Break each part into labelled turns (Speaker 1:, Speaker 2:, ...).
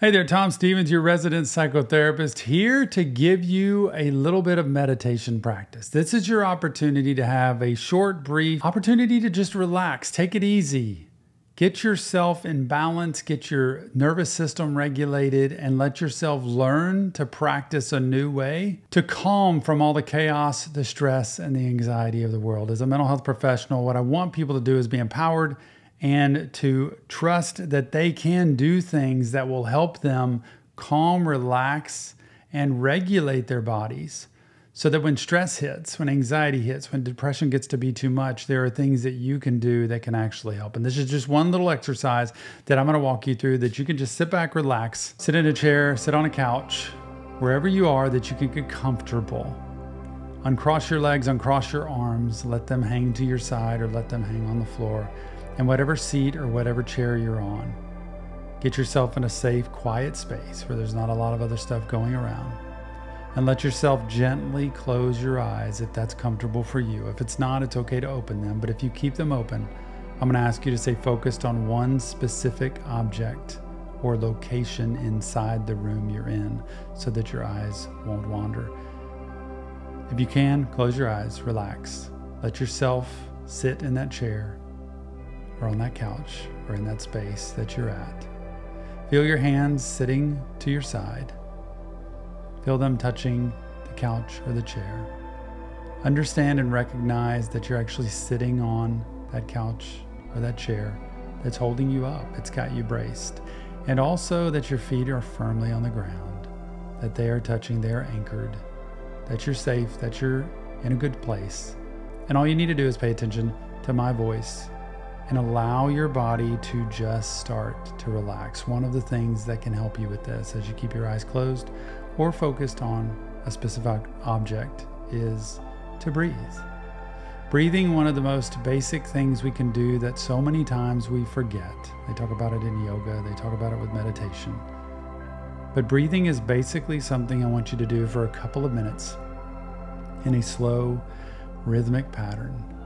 Speaker 1: Hey there, Tom Stevens, your resident psychotherapist, here to give you a little bit of meditation practice. This is your opportunity to have a short, brief opportunity to just relax, take it easy, get yourself in balance, get your nervous system regulated, and let yourself learn to practice a new way to calm from all the chaos, the stress, and the anxiety of the world. As a mental health professional, what I want people to do is be empowered and to trust that they can do things that will help them calm, relax, and regulate their bodies. So that when stress hits, when anxiety hits, when depression gets to be too much, there are things that you can do that can actually help. And this is just one little exercise that I'm gonna walk you through that you can just sit back, relax, sit in a chair, sit on a couch, wherever you are, that you can get comfortable. Uncross your legs, uncross your arms, let them hang to your side or let them hang on the floor in whatever seat or whatever chair you're on. Get yourself in a safe, quiet space where there's not a lot of other stuff going around. And let yourself gently close your eyes if that's comfortable for you. If it's not, it's okay to open them. But if you keep them open, I'm going to ask you to stay focused on one specific object or location inside the room you're in so that your eyes won't wander. If you can, close your eyes, relax. Let yourself sit in that chair or on that couch or in that space that you're at. Feel your hands sitting to your side. Feel them touching the couch or the chair. Understand and recognize that you're actually sitting on that couch or that chair that's holding you up. It's got you braced. And also that your feet are firmly on the ground, that they are touching, they are anchored, that you're safe, that you're in a good place. And all you need to do is pay attention to my voice and allow your body to just start to relax. One of the things that can help you with this as you keep your eyes closed or focused on a specific object is to breathe. Breathing, one of the most basic things we can do that so many times we forget. They talk about it in yoga, they talk about it with meditation. But breathing is basically something I want you to do for a couple of minutes in a slow, rhythmic pattern.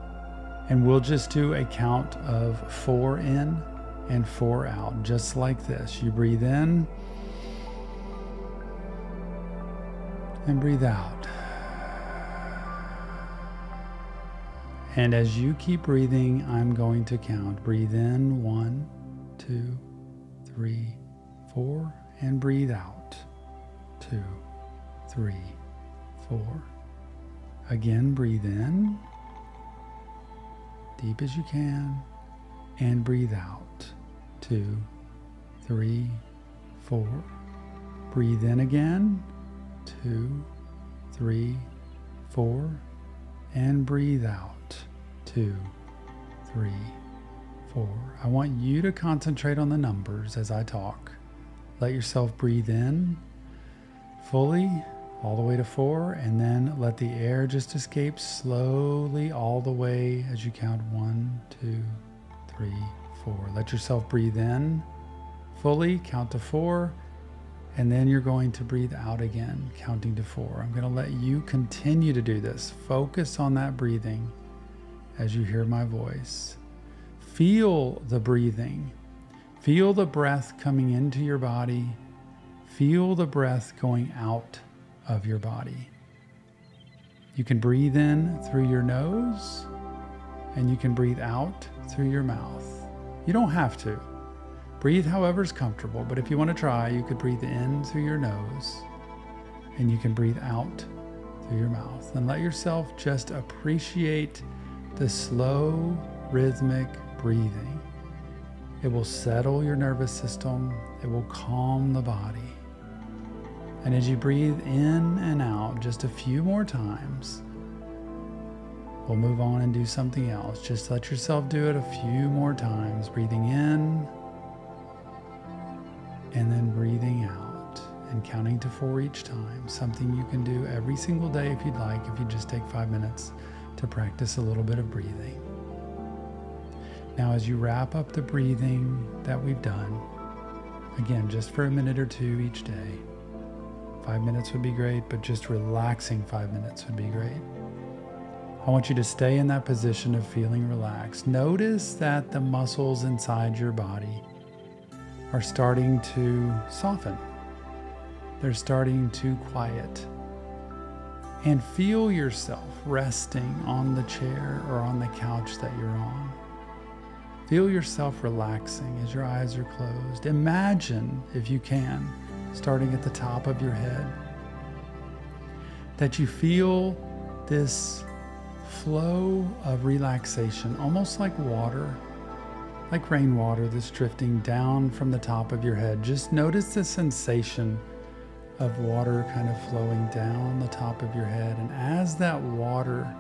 Speaker 1: And we'll just do a count of four in and four out, just like this. You breathe in and breathe out. And as you keep breathing, I'm going to count. Breathe in one, two, three, four, and breathe out. Two, three, four. Again, breathe in deep as you can and breathe out. Two, three, four. Breathe in again. Two, three, four. And breathe out. Two, three, four. I want you to concentrate on the numbers as I talk. Let yourself breathe in fully all the way to four, and then let the air just escape slowly all the way as you count one, two, three, four. Let yourself breathe in fully, count to four, and then you're going to breathe out again, counting to four. I'm going to let you continue to do this. Focus on that breathing as you hear my voice. Feel the breathing. Feel the breath coming into your body. Feel the breath going out of your body. You can breathe in through your nose and you can breathe out through your mouth. You don't have to. Breathe however's comfortable, but if you want to try, you could breathe in through your nose and you can breathe out through your mouth. And let yourself just appreciate the slow, rhythmic breathing. It will settle your nervous system, it will calm the body. And as you breathe in and out just a few more times, we'll move on and do something else. Just let yourself do it a few more times, breathing in and then breathing out and counting to four each time. Something you can do every single day if you'd like, if you just take five minutes to practice a little bit of breathing. Now, as you wrap up the breathing that we've done, again, just for a minute or two each day, Five minutes would be great, but just relaxing five minutes would be great. I want you to stay in that position of feeling relaxed. Notice that the muscles inside your body are starting to soften. They're starting to quiet. And feel yourself resting on the chair or on the couch that you're on. Feel yourself relaxing as your eyes are closed. Imagine, if you can, starting at the top of your head, that you feel this flow of relaxation, almost like water, like rainwater that's drifting down from the top of your head. Just notice the sensation of water kind of flowing down the top of your head. And as that water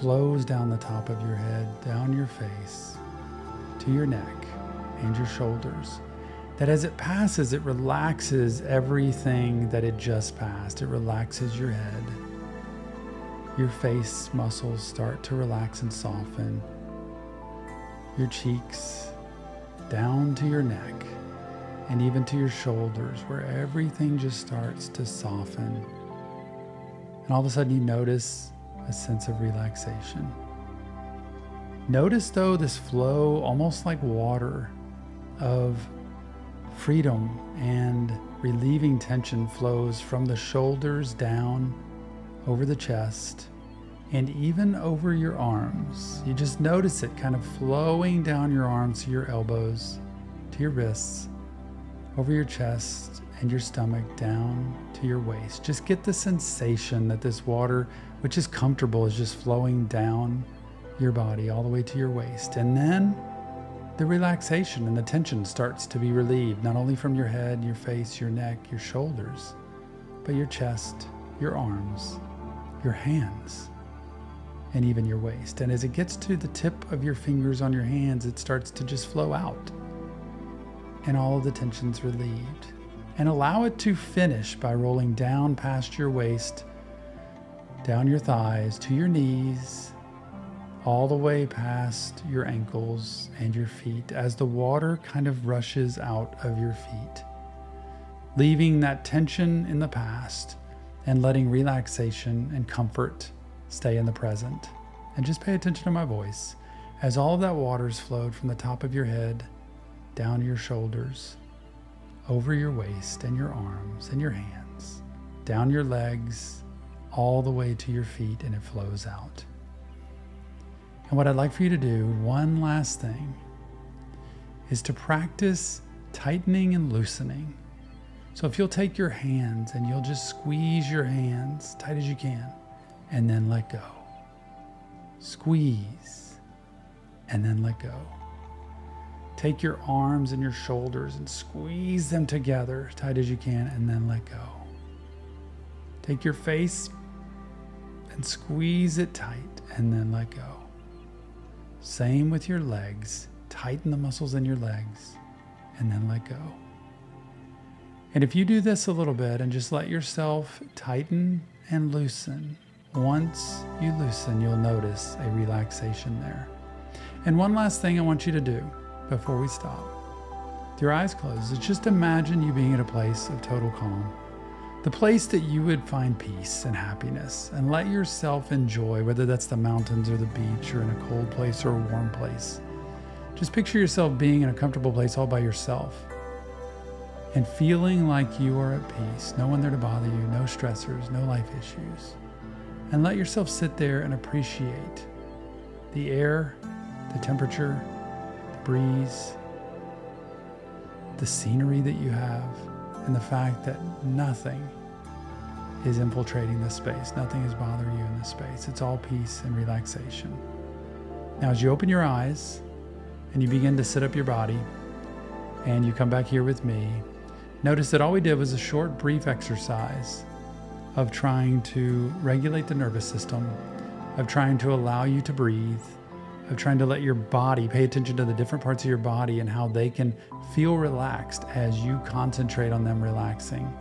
Speaker 1: flows down the top of your head, down your face, to your neck and your shoulders, that as it passes, it relaxes everything that it just passed. It relaxes your head. Your face muscles start to relax and soften. Your cheeks down to your neck and even to your shoulders, where everything just starts to soften. And all of a sudden, you notice a sense of relaxation. Notice, though, this flow, almost like water, of freedom and relieving tension flows from the shoulders down over the chest and even over your arms. You just notice it kind of flowing down your arms to your elbows, to your wrists, over your chest and your stomach down to your waist. Just get the sensation that this water, which is comfortable, is just flowing down your body all the way to your waist. And then the relaxation and the tension starts to be relieved, not only from your head, your face, your neck, your shoulders, but your chest, your arms, your hands, and even your waist. And as it gets to the tip of your fingers on your hands, it starts to just flow out and all of the tensions relieved. And allow it to finish by rolling down past your waist, down your thighs, to your knees, all the way past your ankles and your feet as the water kind of rushes out of your feet, leaving that tension in the past and letting relaxation and comfort stay in the present. And just pay attention to my voice as all of that water's flowed from the top of your head down your shoulders, over your waist and your arms and your hands, down your legs, all the way to your feet, and it flows out. And what I'd like for you to do, one last thing, is to practice tightening and loosening. So if you'll take your hands and you'll just squeeze your hands tight as you can, and then let go. Squeeze, and then let go. Take your arms and your shoulders and squeeze them together tight as you can and then let go. Take your face and squeeze it tight and then let go. Same with your legs. Tighten the muscles in your legs and then let go. And if you do this a little bit and just let yourself tighten and loosen, once you loosen, you'll notice a relaxation there. And one last thing I want you to do before we stop. With your eyes closed, just imagine you being at a place of total calm. The place that you would find peace and happiness, and let yourself enjoy, whether that's the mountains or the beach or in a cold place or a warm place. Just picture yourself being in a comfortable place all by yourself and feeling like you are at peace. No one there to bother you, no stressors, no life issues. And let yourself sit there and appreciate the air, the temperature, the breeze, the scenery that you have, and the fact that nothing is infiltrating this space. Nothing is bothering you in this space. It's all peace and relaxation. Now, as you open your eyes and you begin to sit up your body and you come back here with me, notice that all we did was a short, brief exercise of trying to regulate the nervous system, of trying to allow you to breathe, of trying to let your body pay attention to the different parts of your body and how they can feel relaxed as you concentrate on them relaxing.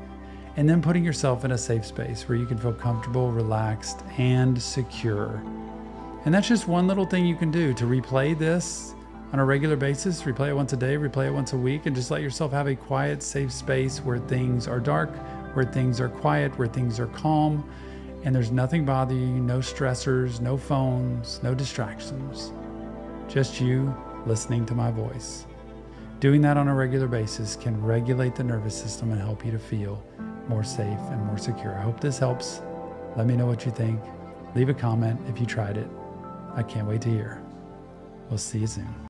Speaker 1: And then putting yourself in a safe space where you can feel comfortable, relaxed, and secure. And that's just one little thing you can do to replay this on a regular basis. Replay it once a day, replay it once a week, and just let yourself have a quiet, safe space where things are dark, where things are quiet, where things are calm and there's nothing bothering you, no stressors, no phones, no distractions. Just you listening to my voice. Doing that on a regular basis can regulate the nervous system and help you to feel more safe and more secure. I hope this helps. Let me know what you think. Leave a comment if you tried it. I can't wait to hear. We'll see you soon.